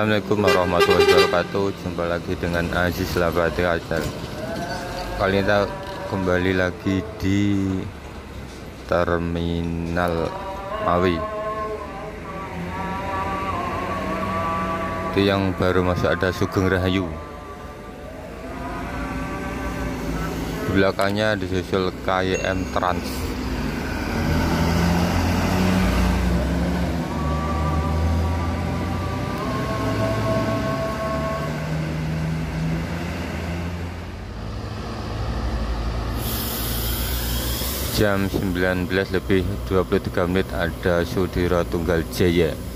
Assalamualaikum warahmatullahi wabarakatuh. Jumpa lagi dengan Aziz Labati Ajal Kali ini kita kembali lagi di Terminal Mawi. Itu yang baru masuk ada Sugeng Rahayu. Di belakangnya disusul KYM Trans jam 19 lebih 23 menit ada Sudiro Tunggal Jaya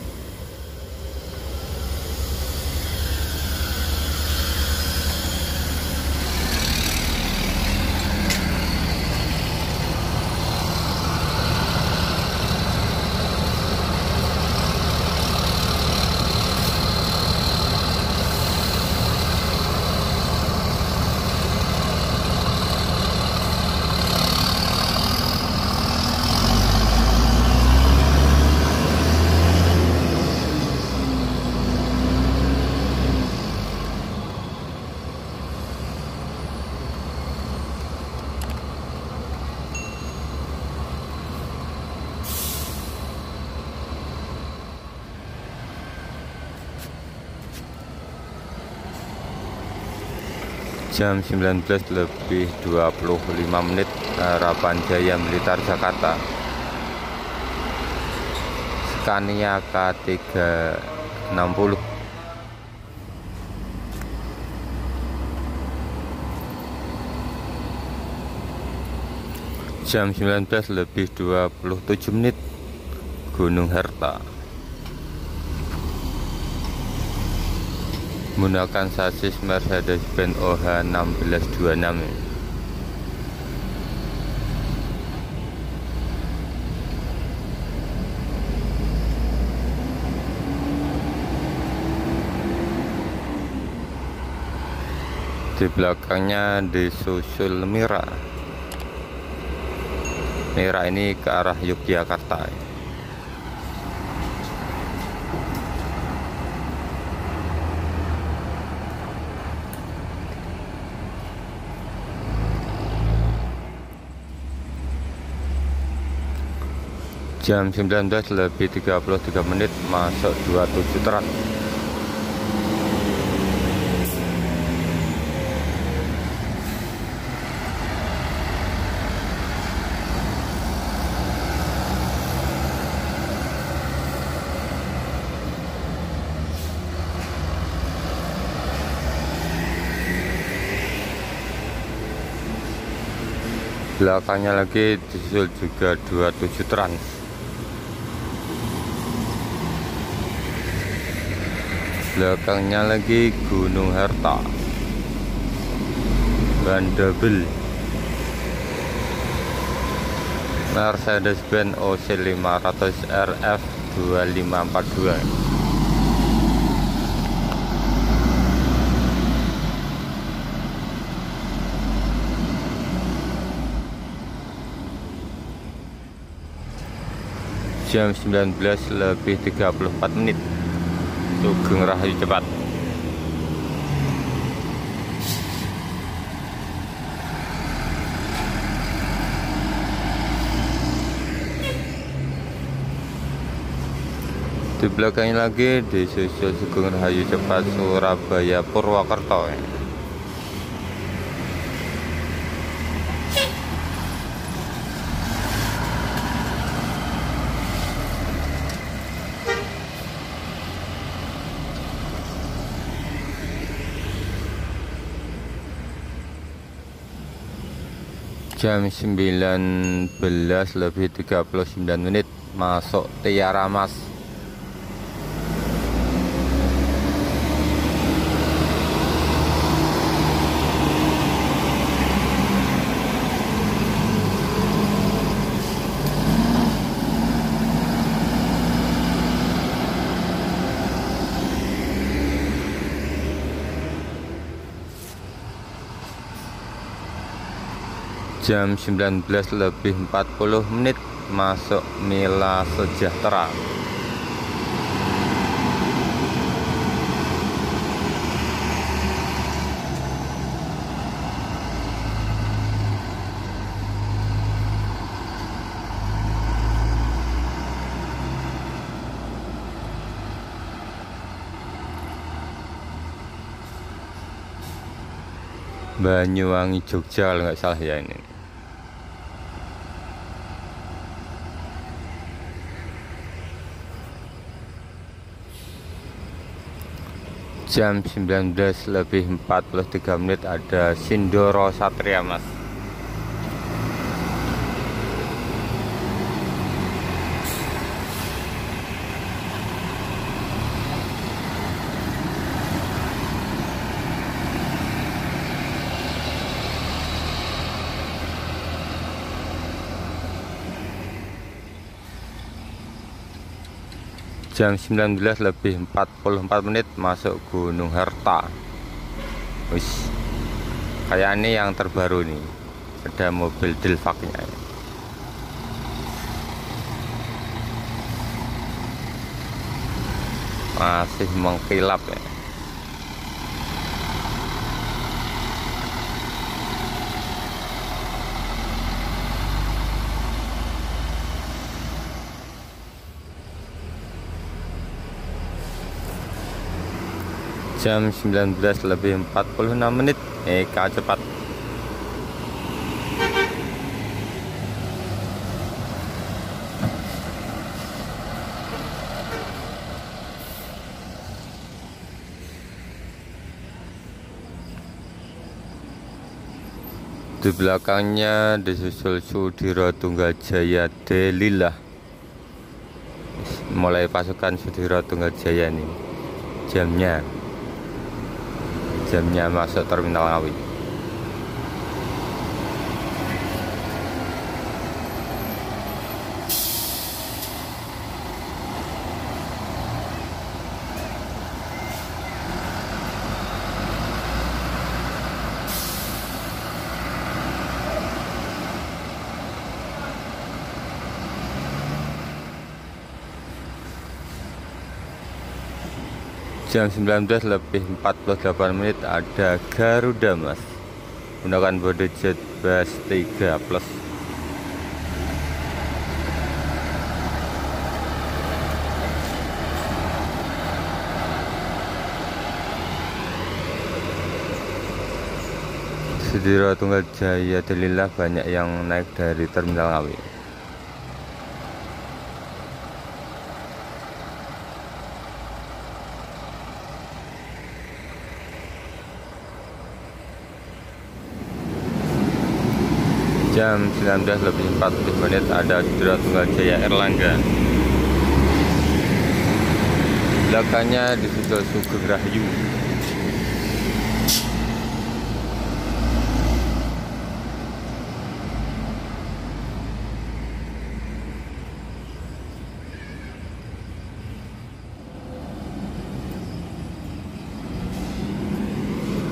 jam 19 lebih 25 menit harapan Jaya Militer Jakarta. Scania K360 jam 19 lebih 27 menit Gunung Herta menggunakan sasis Mercedes-Benz OH 1626 di belakangnya disusul Mira. Mira ini ke arah Yogyakarta jam 19 lebih 33 menit masuk 27 truk belakangnya lagi disusul juga 27 trans belakangnya lagi Gunung Harta. Bandabel. Mercedes-Benz OC 500 RF 2542 jam 19 lebih 34 menit Sugeng Rahayu cepat. Di belakangnya lagi disusul Sugeng Rahayu cepat Surabaya Purwokerto jam 19 lebih 39 menit masuk Tiara Mas jam 19 lebih 40 menit masuk Mila Sejahtera. Banyuwangi Jogja kalau nggak salah ya ini. Jam 19 lebih 43 menit ada Sindoro Satria Mas jam 19 lebih 44 menit masuk Gunung Harta. Wis kayak ini yang terbaru nih. Ada mobil Delvaknya masih mengkilap ya jam 19 lebih 46 menit. Eka cepat. Di belakangnya disusul Sudiro Tunggajaya Delila mulai pasukan Sudiro Tunggajaya nih jamnya jamnya masuk terminal Ngawi jam 19 lebih 48 menit ada Garuda Mas. Menggunakan body jet bus 3 plus. Sedira Tunggal Jaya Delilah banyak yang naik dari Terminal Ngawi jam 19 lebih 40 menit ada Cedera Tunggal Jaya Erlangga. Belakangnya disusul Sugeng Rahayu.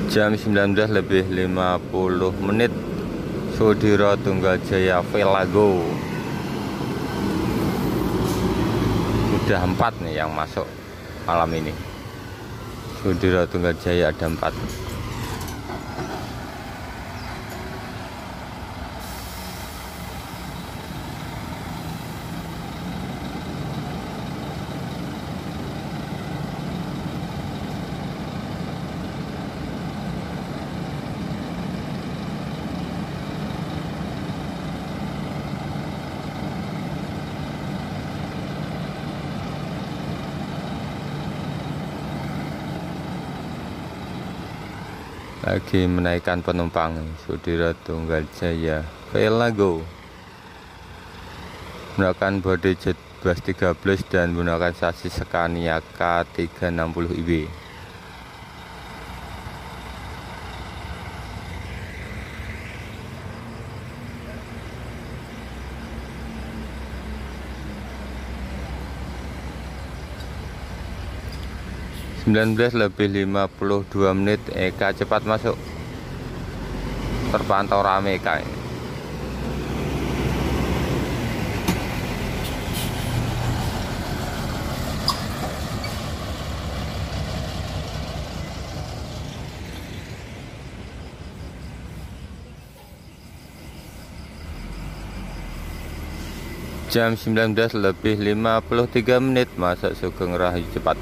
Jam 19 lebih 50 menit Sudiro Tunggajaya Velago. Sudah empat nih yang masuk malam ini. Sudiro Tunggajaya ada empat lagi menaikkan penumpang Sudiro Tunggal Jaya. Velago menggunakan body jet bus 13 dan menggunakan sasis Scania K360IB 19 lebih 52 menit Eka cepat masuk. Terpantau rame Eka jam 19 lebih 53 menit masuk Sugeng Rahayu cepat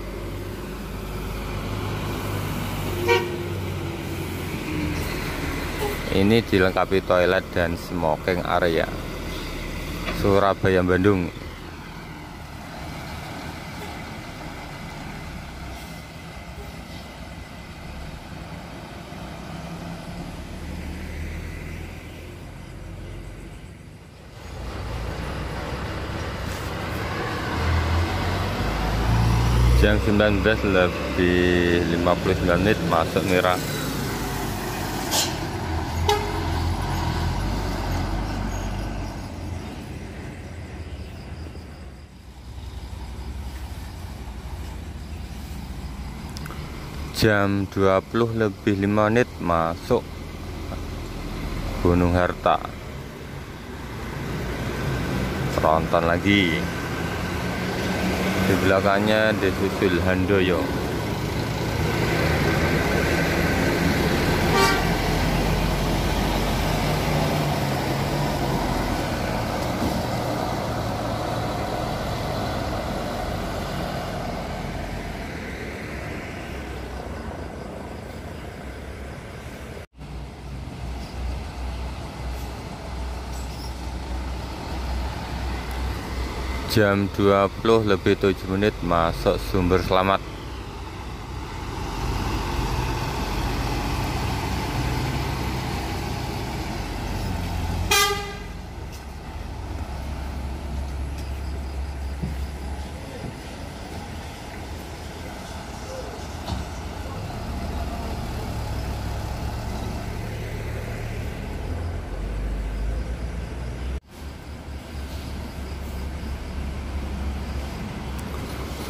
ini dilengkapi toilet dan smoking area. Surabaya Bandung. Jam 19 lebih 59 menit masuk merah jam 20 lebih 5 menit masuk Gunung Harta. Tronton lagi. Di belakangnya disusul Handoyo jam 20 lebih 7 menit masuk sumber selamat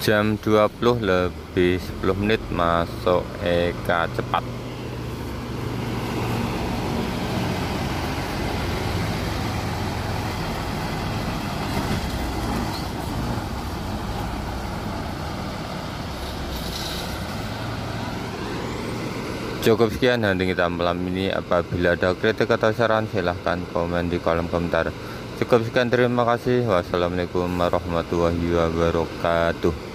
jam 20 lebih 10 menit masuk Eka cepat. Cukup sekian nanti kita malam ini apabila ada kritik atau saran silahkan komen di kolom komentar. Cukup sekian terima kasih. Wassalamualaikum warahmatullahi wabarakatuh